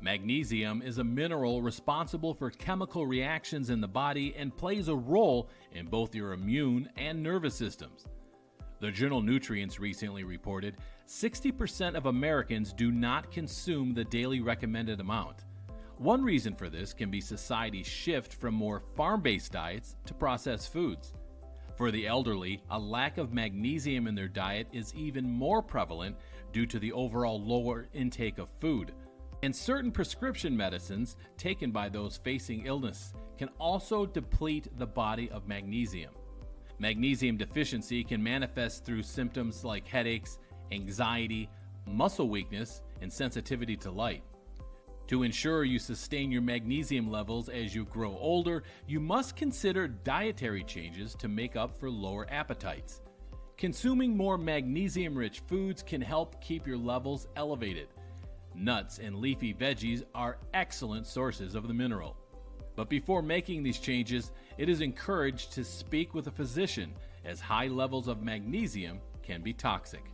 Magnesium is a mineral responsible for chemical reactions in the body and plays a role in both your immune and nervous systems. The journal Nutrients recently reported 60% of Americans do not consume the daily recommended amount. One reason for this can be society's shift from more farm based diets to processed foods. For the elderly, a lack of magnesium in their diet is even more prevalent due to the overall lower intake of food. And certain prescription medicines taken by those facing illness can also deplete the body of magnesium. Magnesium deficiency can manifest through symptoms like headaches, anxiety, muscle weakness, and sensitivity to light. To ensure you sustain your magnesium levels as you grow older, you must consider dietary changes to make up for lower appetites. Consuming more magnesium rich foods can help keep your levels elevated. Nuts and leafy veggies are excellent sources of the mineral. But before making these changes, it is encouraged to speak with a physician as high levels of magnesium can be toxic.